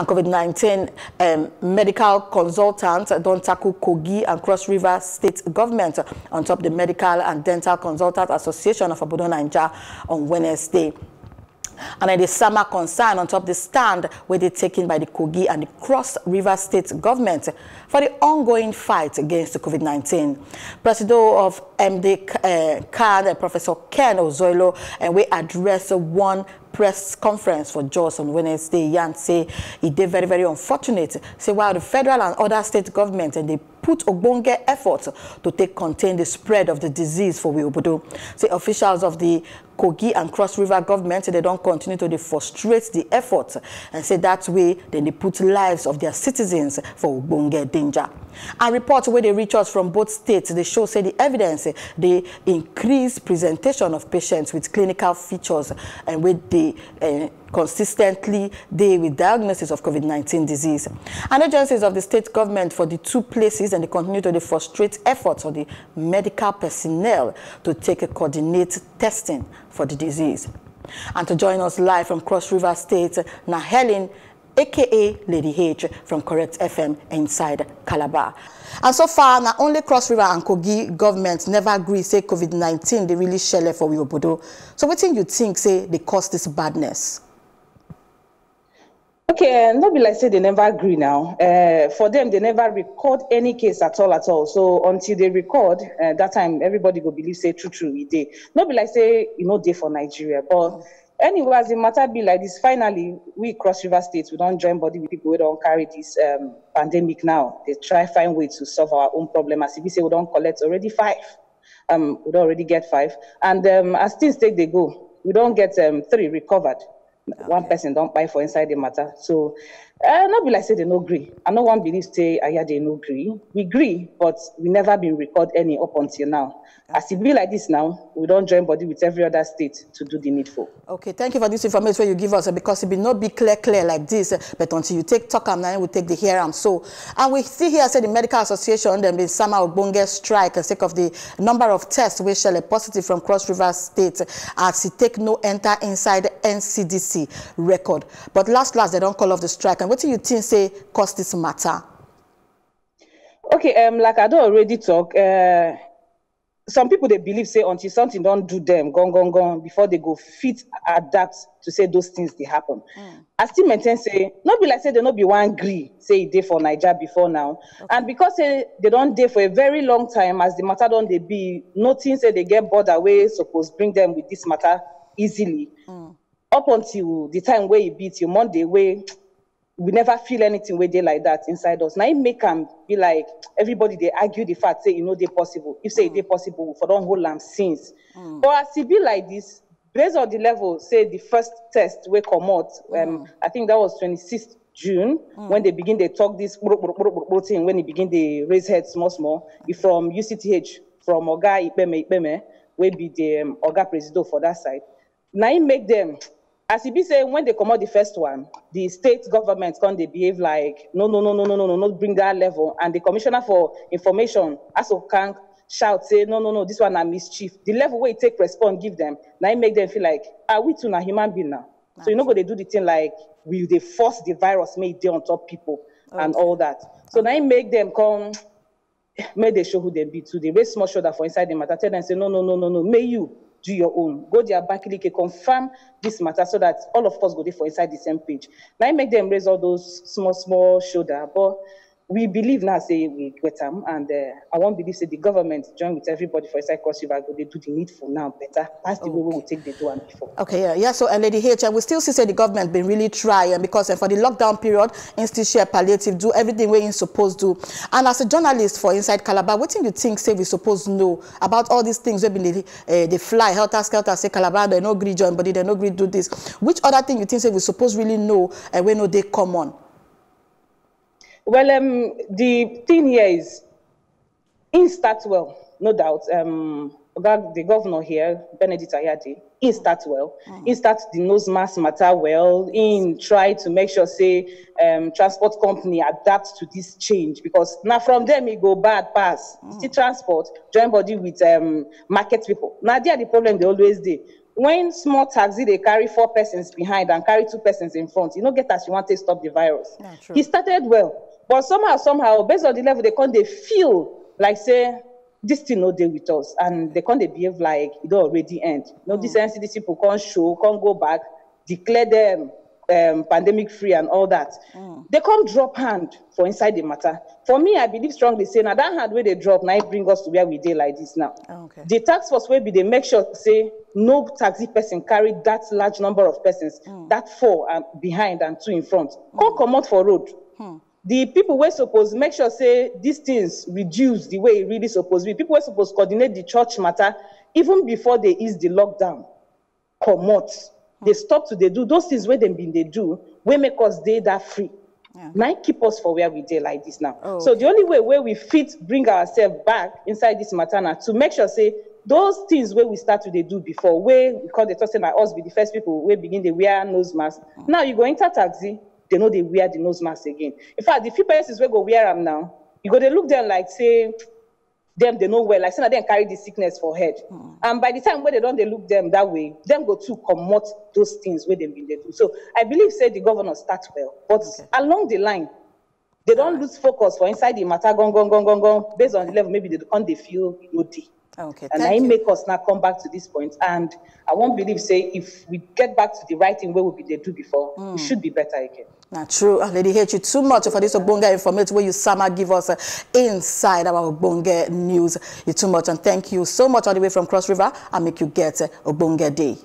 And COVID-19 um, medical consultants don't tackle Kogi and Cross River State government on top the Medical and Dental Consultant Association of Obodo Naija on Wednesday. And the summer concern on top the stand where they taken by the Kogi and the Cross River State government for the ongoing fight against the COVID-19. President of MD uh, uh, Professor Ken Ozoilo, and we address one press conference for Jos on Wednesday. Yan say it did very, very unfortunate. Say while the federal and other state governments and they put ogbonge efforts to take contain the spread of the disease for Wiobodo. Say officials of the Kogi and Cross River government they don't continue to they frustrate the efforts and say that way then they put lives of their citizens for ogbonge danger. And reports where they reach us from both states, they show say the evidence the increased presentation of patients with clinical features and with the uh, consistently they with diagnosis of COVID-19 disease. And agencies of the state government for the two places and they continue to frustrate efforts of the medical personnel to take a coordinate testing for the disease. And to join us live from Cross River State, now Helen aka Lady H from Correct FM inside Calabar. And so far, not only Cross River and Kogi government never agree say COVID-19 they really shell for Wiobodo. So what do you think say they cause this badness? Okay, no be like say they never agree now. Uh, for them, they never record any case at all, at all. So until they record, uh, that time everybody go believe say true, true, we day. No be like say you know day for Nigeria, but anyway, as the matter be like this, finally we cross river states we don't join body with people who don't carry this um, pandemic now. They try to find ways to solve our own problem. As if we say we don't collect already five, um, we don't already get five, and um, as things take they go, we don't get um, three recovered. Okay. One person don't buy for inside the matter. So uh, not be like say they no agree. I know one believe say yeah they no agree. We agree, but we never been record any up until now. As it be like this now, we don't join body with every other state to do the needful. Okay, thank you for this information you give us uh, because it be not be clear clear like this, uh, but until you take talk am now we take the hear am so. And we see here say the medical association them been summer ogbonge strike uh, sake of the number of tests which shell positive from Cross River State as it take no enter inside NCDC record. But last last they don't call off the strike. And what do you think say cause this matter? Okay, um, like I do already talk. Uh, some people they believe say until something don't do them gone gone gone before they go fit adapt to say those things they happen mm. i still maintain say not be like say they not be one agree say they for niger before now okay. and because say they don't day for a very long time as the matter don't they be nothing say they get bored away suppose bring them with this matter easily mm. up until the time where you beat you monday way we never feel anything where they like that inside us. Now it make them be like everybody they argue the fact say you know they possible. If say mm. they possible for don't hold them since. Mm. But as it be like this, based on the level, say the first test we come out, um, mm. I think that was 26th June mm. when they begin they talk this thing when they begin they raise heads small small. From UCTH, from Oga Ipeme Ipeme, will be the um, Oga President for that side. Now it make them as e be say wen dey comot di first one the state government come They behave like no no no no no no no not bring that level and the commissioner for information asokang shout say no no no this one a mischief The level where e take respond give them now im make them feel like ah we too a human being now so you no go dey do the thing like will they force the virus make e on top pipo and all that. so now im make them come may they show who they be too dey raise small shoulder for inside the matter tell them say no no no no no may you do your own. Go there back confirm this matter so that all of us go there for inside the same page. Now I make them raise all those small, small shoulder. But we believe now say we get them and uh, I won't believe say the government join with everybody for inside cross river go they do the needful now better pass the okay. way we will take the do and before. Okay, yeah, yeah. So uh, Lady H, we still see say the government been really trying because uh, for the lockdown period, instead share palliative, do everything we in supposed to. And as a journalist for Inside Calabar, what do you think say we supposed to know about all these things we've been the, uh, they fly, helter skelter, say Calabar, they no agree join, but they no agree do this. Which other thing you think say we supposed really know and uh, we know they come on? Well, um, the thing here is, in start well, no doubt. Um, the governor here, Benedict Ayade, in start well. Mm. In start the nose mask matter well. In try to make sure say um, transport company adapt to this change because now from them it go bad pass. Mm. Still transport join body with um, market people. Now they are the problem they always do. when small taxi they carry four persons behind and carry two persons in front, you know, get as you want to stop the virus. He started well, but somehow, somehow, based on the level they come, they feel like say this thing no dey with us, and they come they behave like it already end. You know, this hmm. NCDC people can't show, can't go back, declare them um, pandemic free and all that. Hmm. They come drop hand for inside the matter. For me, I believe strongly say now that hand where they drop now it bring us to where we dey like this now. Oh, okay. The tax force will be they make sure say no taxi person carry that large number of persons, hmm. that four um, behind and two in front. Come come out for road. The people were supposed make sure say these things reduce the way it really supposed be. People were supposed coordinate the church matter even before they ease the lockdown. comot dey stop to dey do those things wey dem bin dey do wey make us dey that free. Na im keep us for where we dey like this now. Oh, so the only way wey we fit bring ourselves back inside this matter na to make sure say those things wey we start to dey do before wey we come dey talk say na us be the first people wey begin dey wear nose mask. Mm. Now you go enter taxi they no dey wear the nose mask again. In fact the few persons wey go wear am now you go dey look them like say dem dey know well like say na dem carry the sickness for head. Hmm. And by the time wey dem don dey look dem that way dem go too comot those things wey dem bin dey do. So i believe say the governor start well but along the line they don lose focus for inside the matter gon gon gon gon gon based on the level maybe they come dey feel no dey Okay, and na thank im you. make us now come back to this point and i won't believe say if we get back to the right thing wey we dey do before e should be better again. Na true. And Lady H you too much for this Ogbonge information where you summer give us uh, inside our Ogbonge news. You too much. And thank you so much all the way from Cross River I make you get uh, Ogbonge Day.